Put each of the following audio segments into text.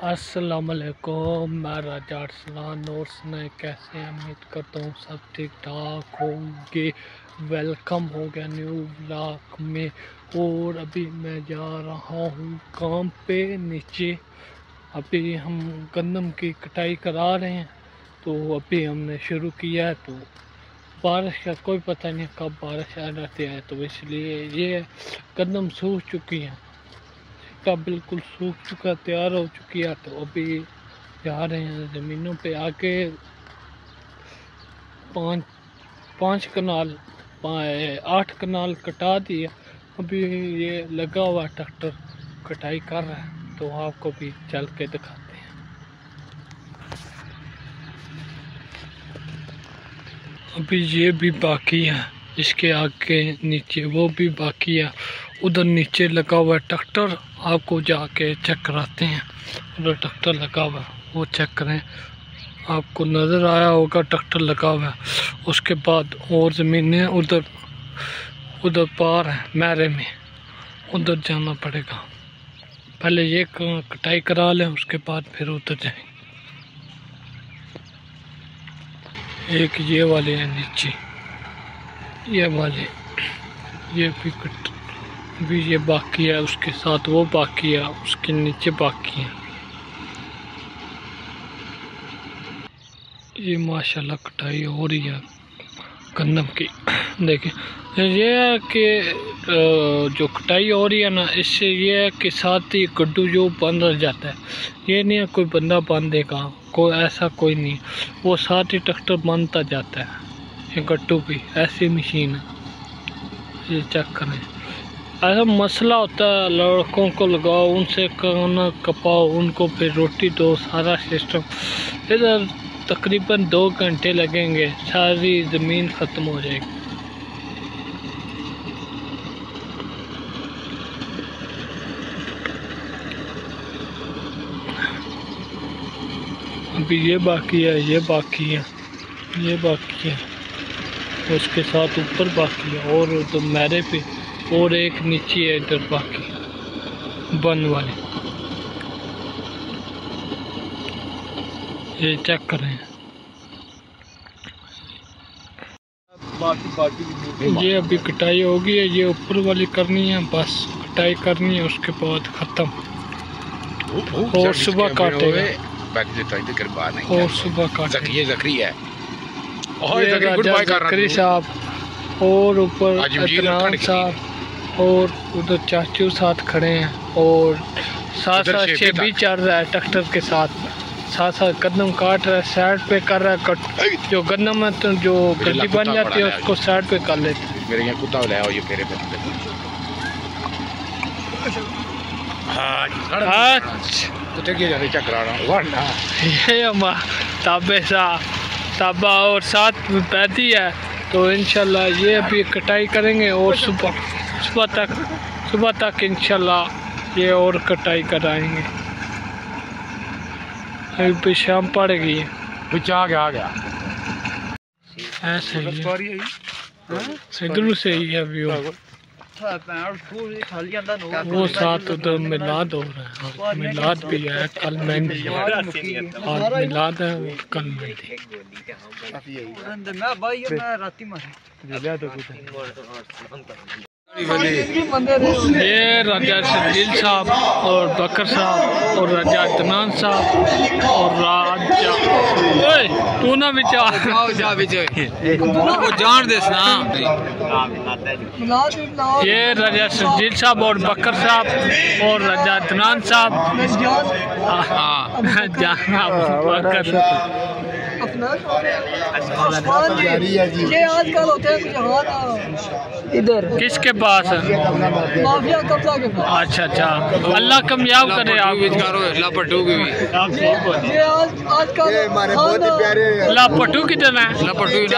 السلام علیکم، میں راجہ ارسلان اور سنائے کیسے امید کرتا ہوں سب ٹھیک ٹھاک ہوں گے۔ ویلکم ہو گیا نیو بلاک میں اور ابھی میں جا رہا ہوں کام پہ نیچے۔ ابھی ہم گندم کی کٹائی کرا رہے ہیں، تو ابھی ہم نے شروع کیا ہے تو بارش کا کوئی پتہ نہیں کب بارش آ جاتی ہے، تو اس لیے یہ گندم سوکھ چکی ہیں۔ کا بالکل سوکھ چکا، تیار ہو چکی ہے۔ تو ابھی جا رہے ہیں زمینوں پہ آ کے پانچ پانچ کنال آٹھ کنال کٹا دیا ابھی یہ لگا ہوا ٹریکٹر کٹائی کر رہا ہے۔ تو آپ کو بھی چل کے دکھاتے ہیں۔ ابھی یہ بھی باقی ہے۔ اس کے آگے نیچے وہ بھی باقی ہے۔ ادھر نیچے لگا ہوا ہے ٹریکٹر آپ کو جا کے چیک کراتے ہیں۔ ادھر ٹریکٹر لگا ہوا ہے، وہ چیک کریں۔ آپ کو نظر آیا ہوگا ٹریکٹر لگا ہوا ہے۔ اس کے بعد اور زمینیں ادھر ادھر پار ہیں میرے میں۔ ادھر جانا پڑے گا۔ پہلے یہ کٹائی کرا لیں، اس کے بعد پھر ادھر جائیں۔ ایک یہ والے ہیں نیچے۔ یہ والے، یہ بھی کٹ بھی یہ باقی ہے، اس کے ساتھ وہ باقی ہے، اس کے نیچے باقی ہے یہ ماشاءاللہ کٹائی ہو رہی ہے گندم کی۔ دیکھیں، یہ ہے کہ جو کٹائی ہو رہی ہے نا، اس سے یہ ہے کہ ساتھ ہی گڈو جو بند رہ جاتا ہے۔ یہ نہیں ہے کوئی بندہ باندھے گا، کوئی ایسا کوئی نہیں۔ وہ ساتھ ہی ٹریکٹر باندھتا جاتا ہے۔ یہ گڈو بھی، ایسی مشین ہے۔ یہ چیک کریں۔ ایسا مسئلہ ہوتا ہے، لڑکوں کو لگاؤ، ان سے کھانا کپاؤ ان کو پھر روٹی دو، سارا سسٹم ادھر تقریباً دو گھنٹے لگیں گے، ساری زمین ختم ہو جائے گی۔ ابھی یہ باقی ہے، یہ باقی ہے، یہ باقی ہے۔ اس کے ساتھ اوپر باقی ہے، اور تو میرے پہ۔ اور ایک نیچے ہے ادھر باقی بند والے۔ یہ چیک کریں یہ ابھی کٹائی ہوگی ہے یہ اوپر والی کرنی ہے بس کٹائی کرنی ہے اس کے بعد ختم۔ اور صبح کاٹے گا۔ اور صبح کاٹے یہ زکری ہے۔ یہ راجہ زکری صاحب۔ اور اوپر ادنان صاحب۔ اور ادھر چاچو ساتھ کھڑے ہیں اور ساتھ ساتھ چھ بھی چل رہا ہے ٹریکٹر کے ساتھ۔ ساتھ ساتھ گندم کاٹ رہا ہے سائڈ پہ کر رہا ہے کٹ۔ جو گندم ہے تو جو گڈی بن جاتی ہے اس کو سائڈ پہ کر لیتے ہیں۔ میرے یہاں کتا لے آؤ یہ پھیرے پہ آ رہا ورنہ یہ ہمارا تابے سا۔ تابا اور ساتھ پیدی ہے۔ تو انشاءاللہ یہ ابھی کٹائی کریں گے اور صبح۔ صبح تک صبح تک انشاءاللہ یہ اور کٹائی کرائیں گے۔ ابھی پہ شام پڑ گئی ہے بچہ آ گیا آ گیا۔ ایسے ہی ہے۔ ادھر سے ہی ہے ویو وہ ساتھ ادھر میلاد ہو رہا ہے۔ میلاد بھی ہے کل مہندی ہے۔ آج میلاد ہے اور کل مہندی یہ راجہ شرجیل صاحب اور بکر صاحب اور راجہ عدنان صاحب اور راجہ تو نہ بچا جان دے سنا۔ یہ راجہ شرجیل صاحب اور بکر صاحب اور راجہ عدنان صاحب۔ ہاں۔ جہاں بکر۔ یہ آج کل ہوتے ہیں جہاں ادھر کس کے پاس؟ ہے مافیا قبضہ کے پاس اچھا اچھا۔ اللہ کامیاب کرے آپ۔ کو لپٹو کی یہ آج آج کل خان اللہ پٹو کی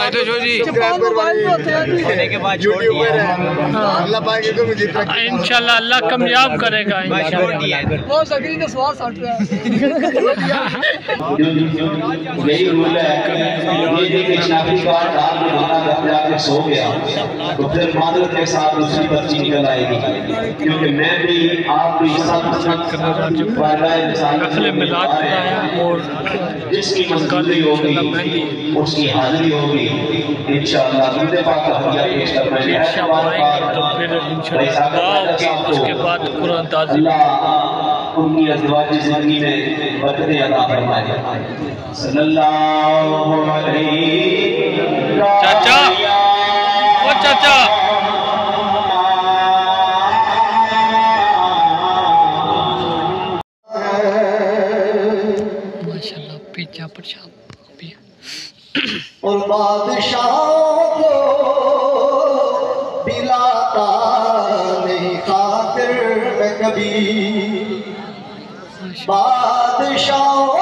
ہے تو جو جی۔ انشاءاللہ اللہ کامیاب کرے گا۔ انشاءاللہ وہ زکری نے سوال سٹ رہا ہے۔ کہ بندہ گھر جا کے سو گیا تو پھر کے ساتھ دوسری بچی نکل آئے گی۔ کیونکہ میں بھی آپ ملاد کرایا اور جس کی منظوری ہوگی اس کی حاضری ہوگی۔ انشاءاللہ پاک کا پیش کرنا ہے اللہ ان کی ازواج زندگی میں برکتیں عطا فرمائے۔ صلی اللہ علیہ چاچا او چاچا ماشاءاللہ پیچھا پرشاب اور بادشاہوں کو دلاتا نہیں خاطر میں کبھی۔ بادشاہوں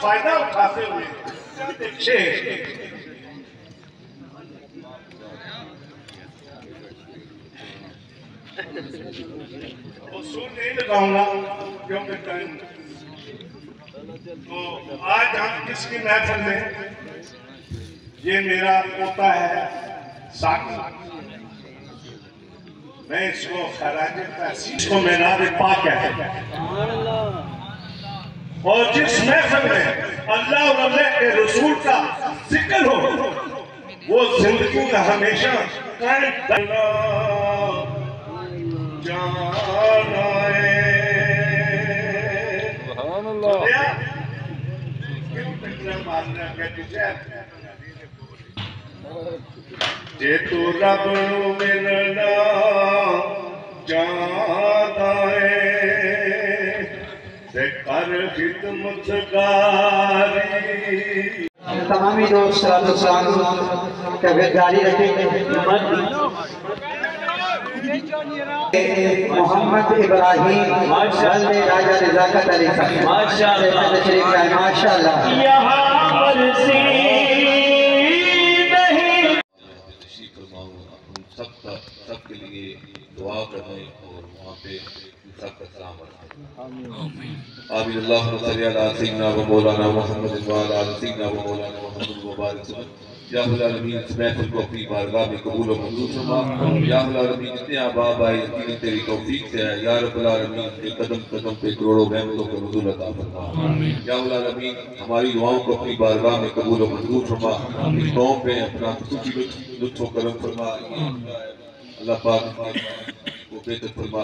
فائدہ اٹھاتے ہوئے۔ چند ایک اصول نہیں لگاؤں گا کیونکہ ٹائم۔ تو آج ہم کس کی محفل میں؟ یہ میرا پوتا ہے ساکی میں اس کو خراج تحسیس کو مینار پاک کہتے ہیں۔ اور جس محفل میں اللہ اور اللہ کے رسول کا ذکر ہو وہ زندگی میں ہمیشہ قائم اللہ۔ جانا کیوں ٹکرا مارنا کہ تجھے؟ جے تو رب ملنا چاہتا ہے خدمت گاری تمامی دوست صلاة طبیعت جاری رکھیں محمد ابراہیم والد راجہ رضاکت علی صاحب ماشاءاللہ تشریف لائے ماشاءاللہ تشریف ہم سب کا سب کے لیے دعا کریں اور وہاں پہ رکھیں آمین. اللہ صلی علی سیدنا و مولانا محمد و علی سیدنا و مولانا محمد و بارک یا العالمین اس محفل کو اپنی بارگاہ میں قبول و منظور فرما. یا العالمین جتنے احباب آئے یقیناً تیری توفیق سے ہے. یا رب العالمین کے قدم قدم پہ کروڑوں رحمتوں کا نزول عطا فرما. یا العالمین ہماری دعاؤں کو اپنی بارگاہ میں قبول و منظور فرما. اس قوم پہ اپنا خصوصی لطف و کرم فرما. اللہ پاک بہتر فرما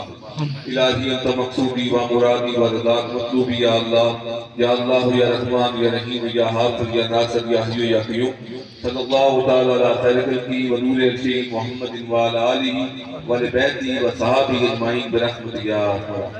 الہی انت مقصودی و مرادی و رضاک مطلوبی یا اللہ یا اللہ یا رحمان یا رحیم یا حافظ یا ناصر یا حیو یا قیوم صلی اللہ تعالی علی خیر خلقی و نور الشیخ محمد و علی آلہ و لبیتی و صحابی اجمعین برحمت یا رحمان